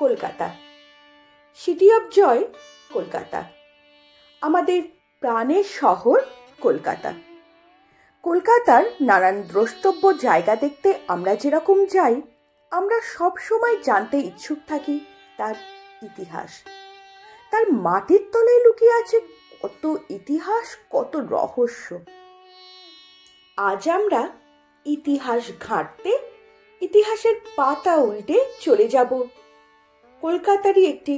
Kolkata. City of joy Kolkata. আমাদের প্রাণের শহর কলকাতা। কলকাতার নানান দ্রষ্টব্য জায়গা দেখতে আমরা যেরকম যাই, আমরা সব সময় জানতে ইচ্ছুক থাকি তার ইতিহাস। তার মাটির তলায় লুকিয়ে আছে কত ইতিহাস, কত রহস্য। আজ আমরা ইতিহাস ঘাঁটতে, ইতিহাসের পাতা উল্টে চলে যাব কলকাতারই একটি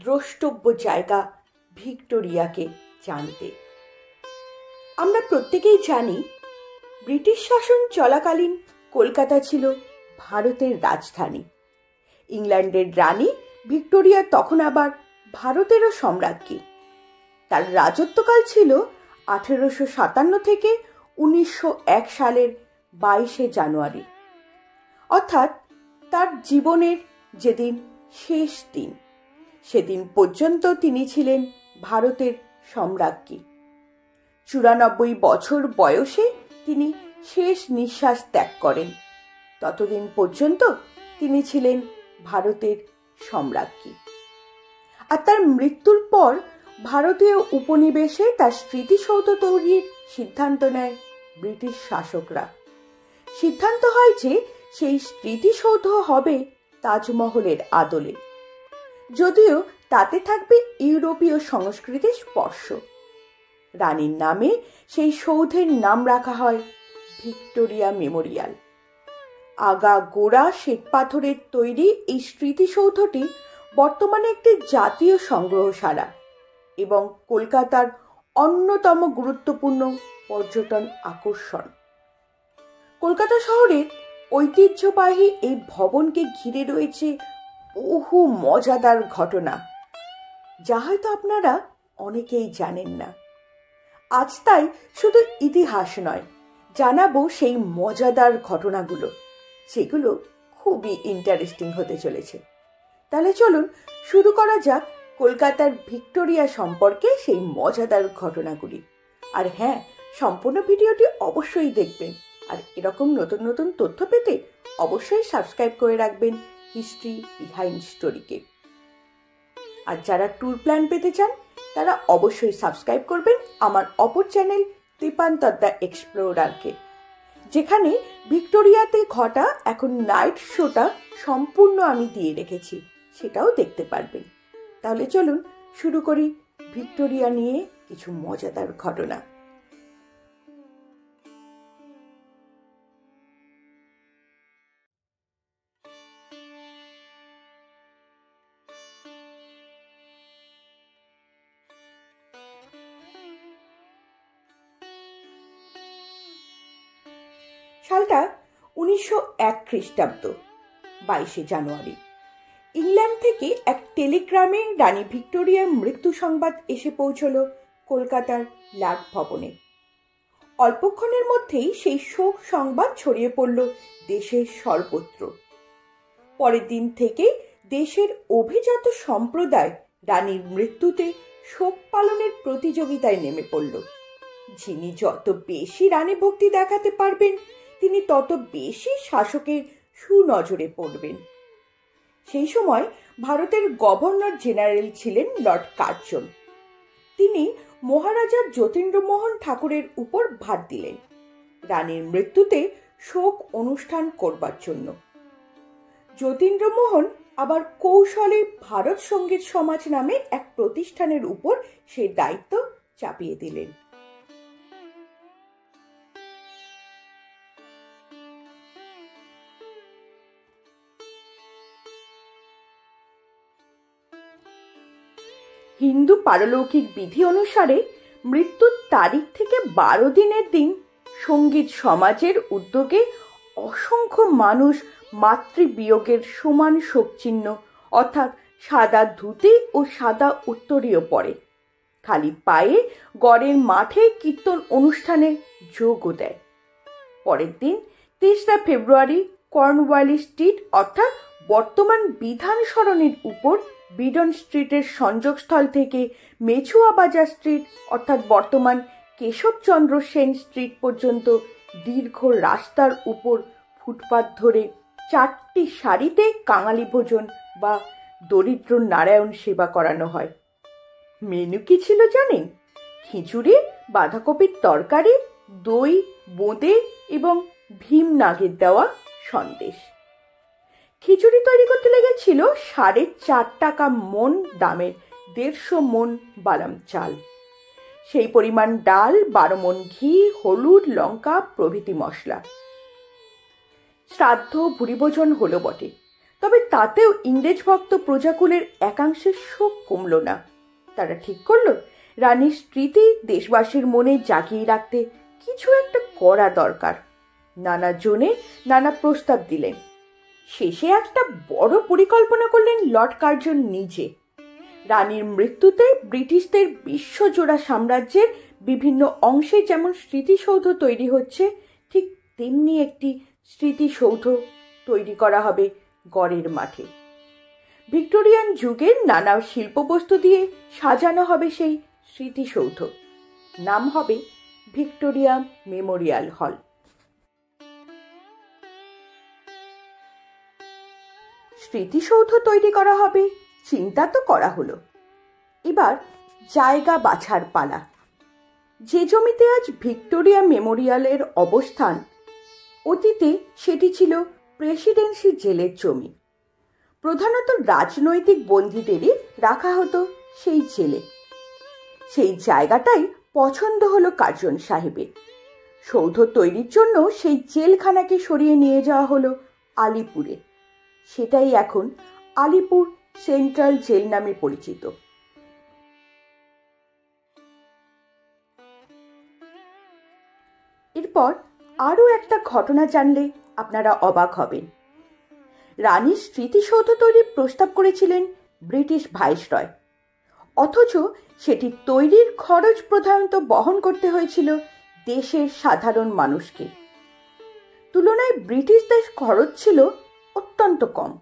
দ্রষ্টব্য জায়গা ভিক্টোরিয়াকে জানতে। আমরা প্রত্যেকেই জানি, ব্রিটিশ শাসন চলাকালীন কলকাতা ছিল ভারতের রাজধানী। ইংল্যান্ডের রানী ভিক্টোরিয়া তখন আবার ভারতেরও সম্রাজ্ঞী। তার রাজত্বকাল ছিল আঠেরোশো সাতান্ন থেকে উনিশশো এক সালের বাইশে জানুয়ারি। অর্থাৎ তার জীবনের যেদিন শেষ দিন। সেদিন পর্যন্ত তিনি ছিলেন ভারতের সম্রাজ্ঞী। চুরানব্বই বছর বয়সে তিনি শেষ নিঃশ্বাস ত্যাগ করেন। ততদিন পর্যন্ত তিনি ছিলেন ভারতের সম্রাজ্ঞী। আর তার মৃত্যুর পর ভারতীয় উপনিবেশে তার স্মৃতিসৌধ তৈরির সিদ্ধান্ত নেয় ব্রিটিশ শাসকরা। সিদ্ধান্ত হয় যে সেই স্মৃতিসৌধ হবে তাজমহলের আদলে। যদিও তাতে থাকবে ইউরোপীয় সংস্কৃতির স্পর্শ। রানীর নামে সেই সৌধের নাম রাখা হয় ভিক্টোরিয়া মেমোরিয়াল। আগা গোড়া শ্বেতপাথরের তৈরি এই স্মৃতিসৌধটি বর্তমানে একটি জাতীয় সংগ্রহশালা এবং কলকাতার অন্যতম গুরুত্বপূর্ণ পর্যটন আকর্ষণ। কলকাতা শহরের ঐতিহ্যবাহী এই ভবনকে ঘিরে রয়েছে বহু মজাদার ঘটনা, যা হয়তো আপনারা অনেকেই জানেন না। আজ তাই শুধু ইতিহাস নয়, জানাব সেই মজাদার ঘটনাগুলো সেগুলো খুবই ইন্টারেস্টিং হতে চলেছে। তাহলে চলুন শুরু করা যাক কলকাতার ভিক্টোরিয়া সম্পর্কে সেই মজাদার ঘটনাগুলি। আর হ্যাঁ সম্পূর্ণ ভিডিওটি অবশ্যই দেখবেন। আর এরকম নতুন নতুন তথ্য পেতে অবশ্যই সাবস্ক্রাইব করে রাখবেন হিস্ট্রি বিহাইন্ড স্টোরিকে। আর যারা ট্যুর প্ল্যান পেতে চান, তারা অবশ্যই সাবস্ক্রাইব করবেন আমার অপর চ্যানেল দীপান্তর দ্য এক্সপ্লোরারকে, যেখানে ভিক্টোরিয়াতে ঘটা এখন নাইট শোটা সম্পূর্ণ আমি দিয়ে রেখেছি, সেটাও দেখতে পারবেন। তাহলে চলুন শুরু করি ভিক্টোরিয়া নিয়ে কিছু মজাদার ঘটনা। সালটা উনিশশো এক খ্রিস্টাব্দ, বাইশে জানুয়ারি। ইংল্যান্ড থেকে এক টেলিগ্রামে রানী ভিক্টোরিয়ার মৃত্যু সংবাদ এসে পৌঁছল কলকাতার লাট ভবনে। অল্পক্ষণের মধ্যেই সেই শোক সংবাদ ছড়িয়ে পড়ল দেশের সর্বত্র। পরের দিন থেকে দেশের অভিজাত সম্প্রদায় রানীর মৃত্যুতে শোক পালনের প্রতিযোগিতায় নেমে পড়ল। যিনি যত বেশি রানী ভক্তি দেখাতে পারবেন তিনি তত বেশি শাসকের সুনজরে পড়বেন। সেই সময় ভারতের গভর্নর জেনারেল ছিলেন লর্ড কার্জন। তিনি মহারাজা যতীন্দ্রমোহন ঠাকুরের উপর ভার দিলেন। রানীর মৃত্যুতে শোক অনুষ্ঠান করবার জন্য। যতীন্দ্রমোহন আবার কৌশলে ভারত সংগীত সমাজ নামে এক প্রতিষ্ঠানের উপর সে দায়িত্ব চাপিয়ে দিলেন। হিন্দু পারলৌকিক বিধি অনুসারে মৃত্যুর তারিখ থেকে বারো দিনের দিন সংগীত সমাজের উদ্যোগে অসংখ্য মানুষ মাতৃবিয়োগের সমান শোকচিহ্ন, অর্থাৎ সাদা ধুতি ও সাদা উত্তরীয় পরে। খালি পায়ে গড়ের মাঠে কীর্তন অনুষ্ঠানে যোগও দেয়। পরের দিন তেসরা ফেব্রুয়ারি কর্নওয়ালি স্ট্রিট, অর্থাৎ বর্তমান বিধান সরণের উপর বিডন স্ট্রিটের সংযোগস্থল থেকে মেছুয়া বাজার স্ট্রিট, অর্থাৎ বর্তমান কেশবচন্দ্র সেন স্ট্রিট পর্যন্ত দীর্ঘ রাস্তার উপর ফুটপাত ধরে চারটি সারিতে কাঙালি ভোজন বা দরিদ্র নারায়ণ সেবা করানো হয়। মেনু কি ছিল জানেন? খিচুড়ি, বাঁধাকপির তরকারি, দই, বোঁদে এবং ভীম নাগের দেওয়া সন্দেশ। খিচুড়ি তৈরি করতে লেগেছিল সাড়ে চার টাকা মন দামের দেড়শো মন বাদাম চাল। সেই পরিমাণ ডাল, বারো মন ঘি, হলুদ, লঙ্কা প্রভৃতি মশলা। শ্রাদ্ধ ভুরিভোজন হলো বটে, তবে তাতেও ইংরেজ ভক্ত প্রজাকুলের একাংশের শোক কমল না। তারা ঠিক করল, রানীর স্মৃতি দেশবাসীর মনে জাগিয়ে রাখতে কিছু একটা করা দরকার। নানা জনে নানা প্রস্তাব দিলেন। শেষে একটা বড় পরিকল্পনা করলেন লর্ড কার্জন নিজে। রানীর মৃত্যুতে ব্রিটিশদের বিশ্বজোড়া সাম্রাজ্যের বিভিন্ন অংশে যেমন স্মৃতিসৌধ তৈরি হচ্ছে, ঠিক তেমনি একটি স্মৃতিসৌধ তৈরি করা হবে গড়ের মাঠে। ভিক্টোরিয়ান যুগের নানা শিল্পবস্তু দিয়ে সাজানো হবে সেই স্মৃতিসৌধ। নাম হবে ভিক্টোরিয়া মেমোরিয়াল হল। স্মৃতিসৌধ তৈরি করা হবে। চিন্তা তো করা হলো। এবার জায়গা বাছার পালা। যে জমিতে আজ ভিক্টোরিয়া মেমোরিয়ালের অবস্থান, অতীতে সেটি ছিল প্রেসিডেন্সি জেলের জমি। প্রধানত রাজনৈতিক বন্দীদেরই রাখা হতো সেই জেলে। সেই জায়গাটাই পছন্দ হলো কার্জন সাহেবের। সৌধ তৈরির জন্য সেই জেলখানাকে সরিয়ে নিয়ে যাওয়া হলো আলিপুরে। সেটাই এখন আলিপুর সেন্ট্রাল জেল নামে পরিচিত। এরপর আরও একটা ঘটনা জানলে আপনারা অবাক হবেন। রানীর স্মৃতিসৌধ তৈরির প্রস্তাব করেছিলেন ব্রিটিশ ভাইসরয়। অথচ সেটি তৈরির খরচ প্রধানত বহন করতে হয়েছিল দেশের সাধারণ মানুষকে। তুলনায় ব্রিটিশদের খরচ ছিল অত্যন্ত কম।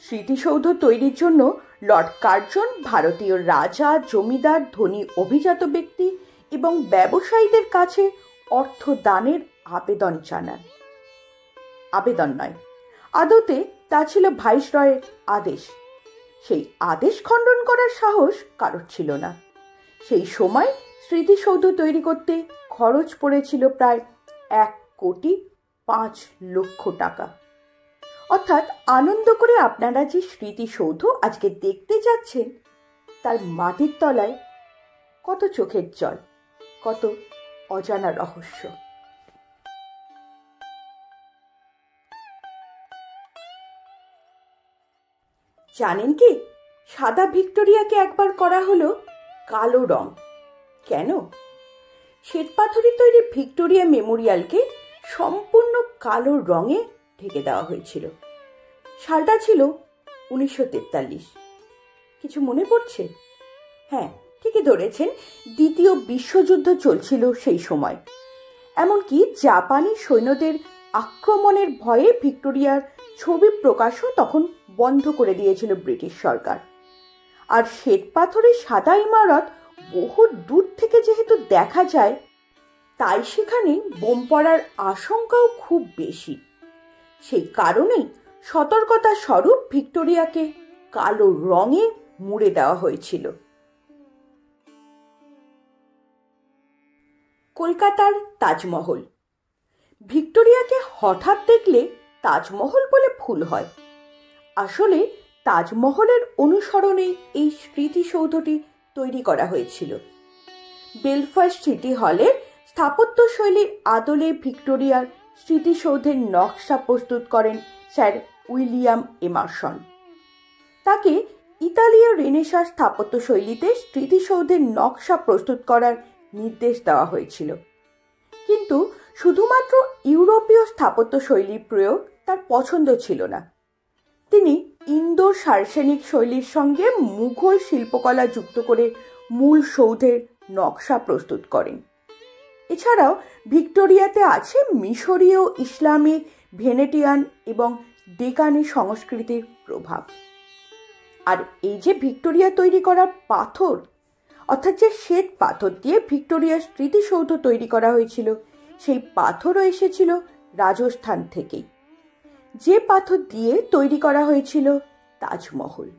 স্মৃতিসৌধ তৈরির জন্য লর্ড কার্জন ভারতীয় রাজা, জমিদার, ধনী, অভিজাত ব্যক্তি এবং ব্যবসায়ীদের কাছে অর্থ দানের আবেদন জানান। আবেদন নয়, আদতে তা ছিল ভাইসরয়ের আদেশ। সেই আদেশ খণ্ডন করার সাহস কারোর ছিল না। সেই সময় স্মৃতিসৌধ তৈরি করতে খরচ পড়েছিল প্রায় এক কোটি পাঁচ লক্ষ টাকা। অর্থাৎ আনন্দ করে আপনারা যে স্মৃতিসৌধ আজকে দেখতে যাচ্ছেন, তার মাটির তলায় কত চোখের জল, কত অজানা রহস্য। জানেন কি, সাদা ভিক্টোরিয়াকে একবার করা হলো কালো রং। কেন? শ্বেতপাথরে তৈরি ভিক্টোরিয়া মেমোরিয়ালকে সম্পূর্ণ কালো রঙে ঢেকে দেওয়া হয়েছিল। সালটা ছিল উনিশশো তেতাল্লিশ। কিছু মনে পড়ছে? হ্যাঁ ঠিকই ধরেছেন, দ্বিতীয় বিশ্বযুদ্ধ চলছিল সেই সময়। এমনকি জাপানি সৈন্যদের আক্রমণের ভয়ে ভিক্টোরিয়ার ছবি প্রকাশও তখন বন্ধ করে দিয়েছিল ব্রিটিশ সরকার। আর শ্বেত পাথরের সাদা ইমারত বহু দূর থেকে যেহেতু দেখা যায়, তাই সেখানে বোম পড়ার আশঙ্কাও খুব বেশি। সেই কারণেই সতর্কতা স্বরূপ ভিক্টোরিয়াকে কালো রঙে মুড়ে দেওয়া হয়েছিল। কলকাতার তাজমহল। ভিক্টোরিয়াকে হঠাৎ দেখলে তাজমহল বলে ভুল হয়। আসলে তাজমহলের অনুসরণে এই স্মৃতিসৌধটি তৈরি করা হয়েছিল। বেলফাস্ট সিটি হলের স্থাপত্যশৈলীর আদলে ভিক্টোরিয়ার স্মৃতিসৌধের নকশা প্রস্তুত করেন স্যার উইলিয়াম এমারসন। তাকে ইতালীয় রেনেসার স্থাপত্য শৈলীতে স্মৃতিসৌধের নকশা প্রস্তুত করার নির্দেশ দেওয়া হয়েছিল। কিন্তু শুধুমাত্র ইউরোপীয় স্থাপত্য শৈলীর প্রয়োগ তার পছন্দ ছিল না। তিনি ইন্দো সার্সেনিক শৈলীর সঙ্গে মুঘল শিল্পকলা যুক্ত করে মূল সৌধের নকশা প্রস্তুত করেন। এছাড়াও ভিক্টোরিয়াতে আছে মিশরীয় ইসলামী, ভেনেটিয়ান এবং ডেকানি সংস্কৃতির প্রভাব। আর এই যে ভিক্টোরিয়া তৈরি করা পাথর, অর্থাৎ যে শ্বেত পাথর দিয়ে ভিক্টোরিয়ার স্মৃতিসৌধ তৈরি করা হয়েছিল, সেই পাথরও এসেছিল রাজস্থান থেকেই। যে পাথর দিয়ে তৈরি করা হয়েছিল তাজমহল।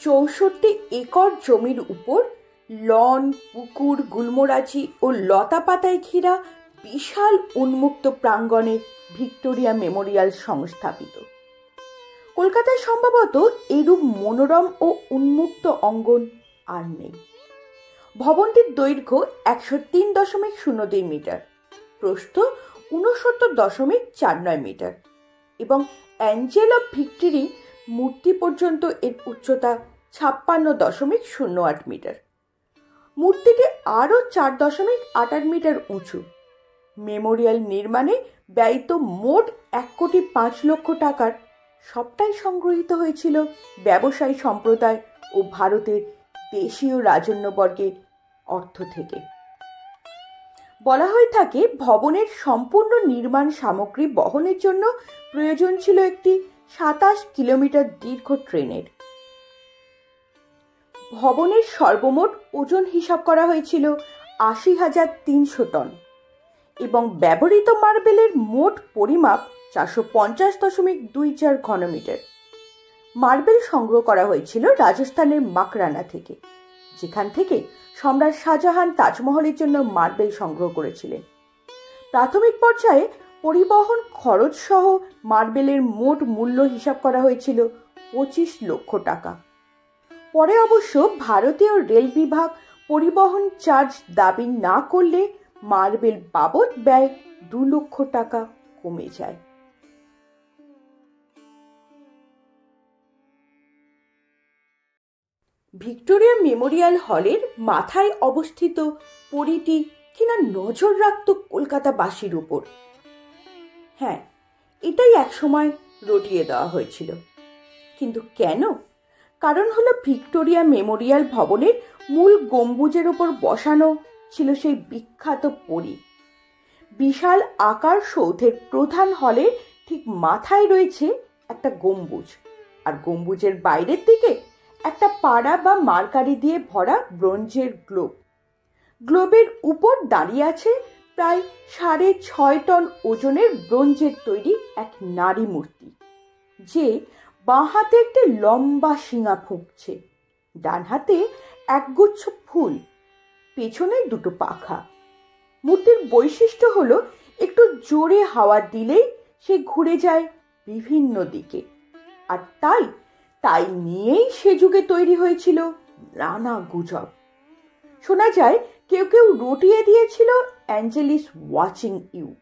চৌষট্টি একর জমির উপর লন, পুকুর গুলমরাচি ও লতা পাতায় ঘেরা বিশাল উন্মুক্ত প্রাঙ্গণে ভিক্টোরিয়া মেমোরিয়াল সংস্থাপিত। কলকাতায় সম্ভবত এরূপ মনোরম ও উন্মুক্ত অঙ্গন আর নেই। ভবনটির দৈর্ঘ্য একশো তিন দশমিক শূন্য দুই মিটার, প্রস্থ উনসত্তর দশমিক চার নয় মিটার এবং অ্যাঞ্জেল অফ ভিক্টরি মূর্তি পর্যন্ত এর উচ্চতা ছাপ্পান্ন দশমিক শূন্য আট মিটার। মূর্তিটি আরও চার দশমিক আট আট মিটার উঁচু। মেমোরিয়াল নির্মাণে ব্যয়িত মোট এক কোটি পাঁচ লক্ষ টাকার সবটাই সংগ্রহীত হয়েছিল ব্যবসায়ী সম্প্রদায় ও ভারতের দেশীয় রাজন্যবর্গের অর্থ থেকে। বলা হয়ে থাকে, ভবনের সম্পূর্ণ নির্মাণ সামগ্রী বহনের জন্য প্রয়োজন ছিল একটি সাতাশ কিলোমিটার দীর্ঘ ট্রেনের। ভবনের সর্বমোট ওজন হিসাব করা হয়েছিল আশি হাজার তিনশো টন এবং ব্যবহৃত মার্বেলের মোট পরিমাপ চারশো পঞ্চাশ দশমিক দুই চার ঘনমিটার। মার্বেল সংগ্রহ করা হয়েছিল রাজস্থানের মাকরানা থেকে, যেখান থেকে সম্রাট শাহজাহান তাজমহলের জন্য মার্বেল সংগ্রহ করেছিলেন। প্রাথমিক পর্যায়ে পরিবহন খরচ সহ মার্বেলের মোট মূল্য হিসাব করা হয়েছিল পঁচিশ লক্ষ টাকা। পরে অবশ্য ভারতীয় রেল বিভাগ পরিবহন চার্জ দাবি না করলে মার্বেল বাবদ ব্যয় দু লক্ষ টাকা কমে যায়। ভিক্টোরিয়া মেমোরিয়াল হলের মাথায় অবস্থিত পরিটি কিনা নজর রাখত কলকাতাবাসীর উপর। হ্যাঁ এটাই একসময় রটিয়ে দেওয়া হয়েছিল। কিন্তু কেন? কারণ হলো ভিক্টোরিয়া মেমোরিয়াল ভবনের মূল গম্বুজের ওপর বসানো ছিল সেই বিখ্যাত পরী। বিশাল আকার সৌধের প্রধান হলে ঠিক মাথায় রয়েছে একটা গম্বুজ। আর গম্বুজের বাইরের দিকে একটা পাড়া বা মার্কারি দিয়ে ভরা ব্রোঞ্জের গ্লোব। গ্লোবের উপর দাঁড়িয়ে আছে প্রায় সাড়ে ছয় টন ওজনের ব্রোঞ্জের তৈরি এক নারী মূর্তি, যে বাঁ হাতে একটি লম্বা শিঙা ফুঁকছে, ডান হাতে একগুচ্ছ ফুল, পেছনে দুটো পাখা। মূর্তির বৈশিষ্ট্য হলো, একটু জোরে হাওয়া দিলেই সে ঘুরে যায় বিভিন্ন দিকে, আর তাই তাই নিয়েই সে যুগে তৈরি হয়েছিল নানা গুজব। শোনা যায়, কেউ কেউ রটিয়ে দিয়েছিল অ্যাঞ্জেলিস ওয়াচিং ইউ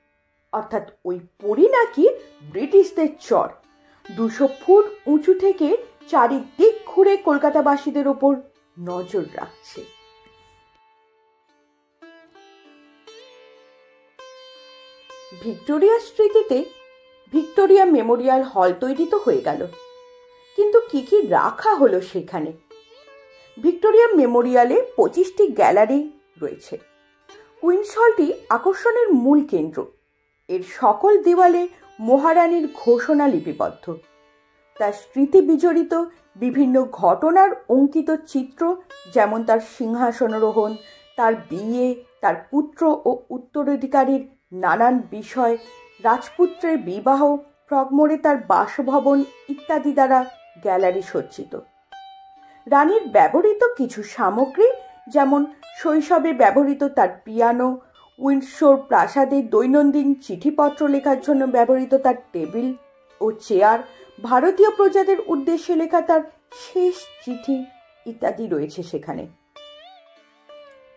অর্থাৎ ওই পরি নাকি ব্রিটিশদের চর। দুশো ফুট উঁচু থেকে চারিদিক ঘুরে কলকাতাবাসীদের ওপর নজর রাখছে। ভিক্টোরিয়া স্মৃতিতে ভিক্টোরিয়া মেমোরিয়াল হল তৈরি তো হয়ে গেল। কিন্তু কি কি রাখা হলো সেখানে? ভিক্টোরিয়া মেমোরিয়ালে পঁচিশটি গ্যালারি রয়েছে। কুইন্স হলটি আকর্ষণের মূল কেন্দ্র। এর সকল দেওয়ালে মহারানীর ঘোষণা লিপিবদ্ধ। তার স্মৃতি বিজড়িত বিভিন্ন ঘটনার অঙ্কিত চিত্র, যেমন তার সিংহাসনরোহণ তার বিয়ে, তার পুত্র ও উত্তরাধিকারীর নানান বিষয়, রাজপুত্রের বিবাহ ফ্রগমোরে তার বাসভবন ইত্যাদি দ্বারা গ্যালারি সজ্জিত। রানীর ব্যবহৃত কিছু সামগ্রী যেমন শৈশবে ব্যবহৃত তার পিয়ানো, উইন্ডসোর প্রাসাদে দৈনন্দিন চিঠিপত্র লেখার জন্য ব্যবহৃত তার টেবিল ও চেয়ার, ভারতীয় প্রজাদের উদ্দেশ্যে লেখা তার শেষ চিঠি ইত্যাদি রয়েছে সেখানে।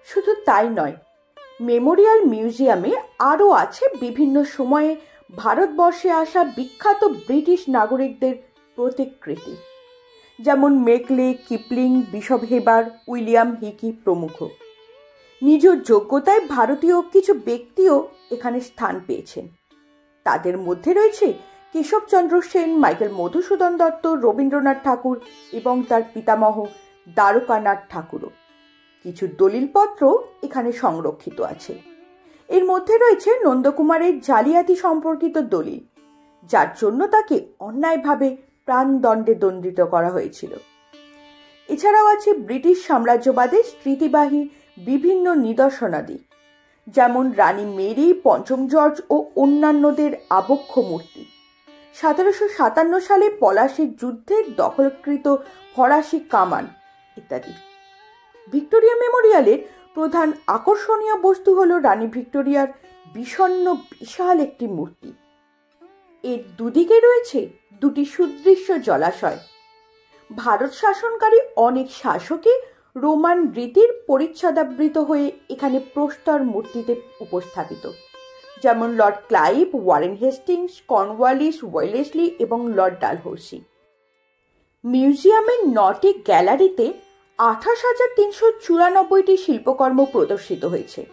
শুধু তাই নয়, মেমোরিয়াল মিউজিয়ামে আরও আছে বিভিন্ন সময়ে ভারতবর্ষে আসা বিখ্যাত ব্রিটিশ নাগরিকদের প্রতিকৃতি। যেমন Macaulay, Kipling, bishop Heber, William Hickey প্রমুখ। নিজ যোগ্যতায় ভারতীয় কিছু ব্যক্তিও এখানে স্থান পেয়েছেন। তাদের মধ্যে রয়েছে কেশবচন্দ্র সেন, মাইকেল মধুসূদন দত্ত, রবীন্দ্রনাথ ঠাকুর এবং তার পিতামহ দ্বারকানাথ ঠাকুরও। কিছু দলিলপত্র এখানে সংরক্ষিত আছে। এর মধ্যে রয়েছে নন্দকুমারের জালিয়াতি সম্পর্কিত দলিল, যার জন্য তাকে অন্যায়ভাবে প্রাণদণ্ডে দণ্ডিত করা হয়েছিল। এছাড়াও আছে ব্রিটিশ সাম্রাজ্যবাদের স্মৃতিবাহী বিভিন্ন নিদর্শনাদি, যেমন রানী মেরি, পঞ্চম জর্জ ও অন্যান্যদের আবক্ষ মূর্তি। সতেরোশো সাতান্ন সালে পলাশির যুদ্ধে দখলকৃত ফরাসি কামান ইত্যাদি। ভিক্টোরিয়া মেমোরিয়ালের প্রধান আকর্ষণীয় বস্তু হল রানী ভিক্টোরিয়ার বিষণ্ন বিশাল একটি মূর্তি। এর দুদিকে রয়েছে দুটি সুদৃশ্য জলাশয়। ভারত শাসনকারী অনেক শাসকই রোমান রীতির পরিচ্ছদাবৃত হয়ে এখানে প্রস্তর মূর্তিতে উপস্থাপিত। যেমন lord Clive, Warren Hastings, Cornwallis, Wellesley এবং লর্ড ডালহৌসি। মিউজিয়ামের নটি গ্যালারিতে আঠাশ হাজার তিনশো চুরানব্বইটি শিল্পকর্ম প্রদর্শিত হয়েছে।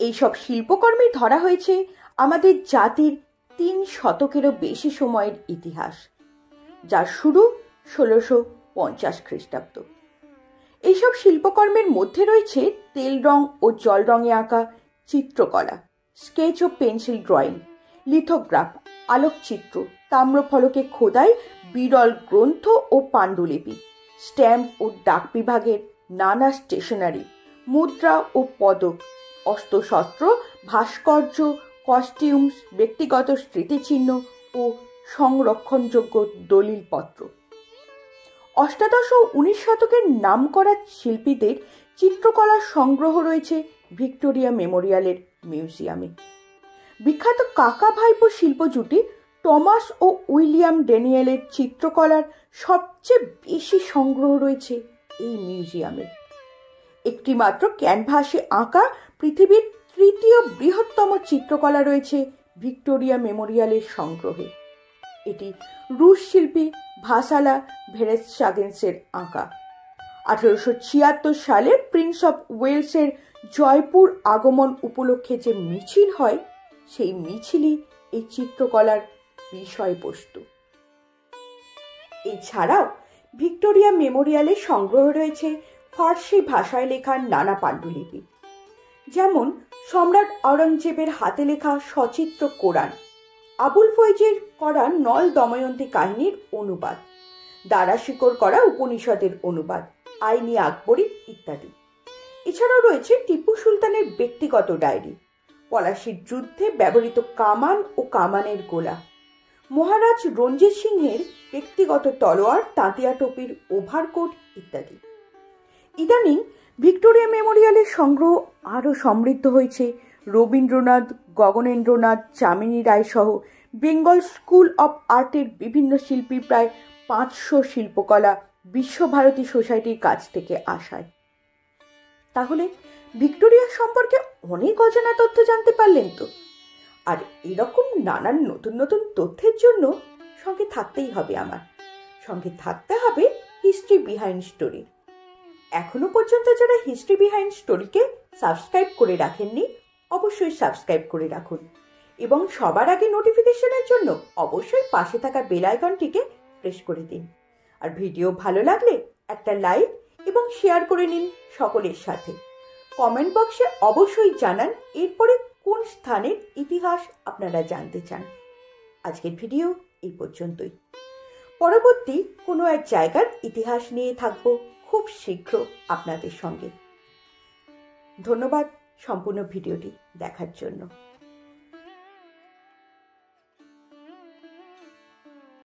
এইসব শিল্পকর্মে ধরা হয়েছে আমাদের জাতির তিন শতকেরও বেশি সময়ের ইতিহাস, যার শুরু ষোলোশো পঞ্চাশ খ্রিস্টাব্দ। এইসব শিল্পকর্মের মধ্যে রয়েছে তেল রং ও জল রঙে আঁকা চিত্রকলা, স্কেচ ও পেন্সিল ড্রয়িং, লিথোগ্রাফ, আলোকচিত্র, তাম্রফলকে খোদাই বিরল গ্রন্থ ও পাণ্ডুলিপি, স্ট্যাম্প ও ডাক বিভাগের নানা স্টেশনারি, মুদ্রা ও পদক, অস্ত্রশস্ত্র, ভাস্কর্য কস্টিউমস, ব্যক্তিগত স্মৃতিচিহ্ন ও সংরক্ষণযোগ্য দলিলপত্র। অষ্টাদশ ও উনিশ শতকের নামকরা শিল্পীদের চিত্রকলার সংগ্রহ রয়েছে ভিক্টোরিয়া মেমোরিয়ালের মিউজিয়ামে। বিখ্যাত কাকা ভাইপো শিল্প জুটি টমাস ও উইলিয়াম ড্যানিয়েলের চিত্রকলার সবচেয়ে বেশি সংগ্রহ রয়েছে এই মিউজিয়ামে। একটি মাত্র ক্যানভাসে আঁকা পৃথিবীর তৃতীয় বৃহত্তম চিত্রকলা রয়েছে ভিক্টোরিয়া মেমোরিয়ালের সংগ্রহে। এটি রুশ শিল্পী ভাসালা ভেরেসাগেন্সের আঁকা। আঠেরোশো ছিয়াত্তর সালে প্রিন্স অফ ওয়েলসের জয়পুর আগমন উপলক্ষে যে মিছিল হয়, সেই মিছিলই এই চিত্রকলার বিষয়বস্তু। এছাড়াও ভিক্টোরিয়া মেমোরিয়ালে সংগ্রহ রয়েছে ফার্সি ভাষায় লেখা নানা পাণ্ডুলিপি। যেমন সম্রাট আওরঙ্গজেবের হাতে লেখা সচিত্র কোরআন, আবুল ফৈজের করা নল দময়ন্তী কাহিনীর অনুবাদ দ্বারা দারাশিকর করা উপনিষদের অনুবাদ, আইনি আকবরী ইত্যাদি। এছাড়াও রয়েছে টিপু সুলতানের ব্যক্তিগত ডায়েরি, পলাশির যুদ্ধে ব্যবহৃত কামান ও কামানের গোলা, মহারাজ রঞ্জিত সিংহের ব্যক্তিগত তলোয়ার, তাঁতিয়া টপির ওভারকোট ইত্যাদি। ইদানিং ভিক্টোরিয়া মেমোরিয়ালের সংগ্রহ আরও সমৃদ্ধ হয়েছে। রবীন্দ্রনাথ, গগনেন্দ্রনাথ, চামিনী রায় সহ বেঙ্গল স্কুল অব আর্টের বিভিন্ন শিল্পী প্রায় পাঁচশো শিল্পকলা বিশ্বভারতী সোসাইটির কাছ থেকে আসায়। তাহলে ভিক্টোরিয়া সম্পর্কে অনেক অজানা তথ্য জানতে পারলেন তো? আর এরকম নানান নতুন নতুন তথ্যের জন্য সঙ্গে থাকতেই হবে আমার। সঙ্গে থাকতে হবে হিস্ট্রি বিহাইন্ড স্টোরি এখনও পর্যন্ত যারা হিস্ট্রি বিহাইন্ড স্টোরিকে সাবস্ক্রাইব করে রাখেননি, অবশ্যই সাবস্ক্রাইব করে রাখুন। এবং সবার আগে নোটিফিকেশনের জন্য অবশ্যই পাশে থাকা বেল আইকনটিকে প্রেস করে দিন। আর ভিডিও ভালো লাগলে একটা লাইক এবং শেয়ার করে নিন সকলের সাথে। কমেন্ট বক্সে অবশ্যই জানান এরপরে কোন স্থানের ইতিহাস আপনারা জানতে চান। আজকের ভিডিও এই পর্যন্তই। পরবর্তী কোনো এক জায়গার ইতিহাস নিয়ে থাকব। খুব শীঘ্র আপনাদের সঙ্গে। ধন্যবাদ সম্পূর্ণ ভিডিওটি দেখার জন্য।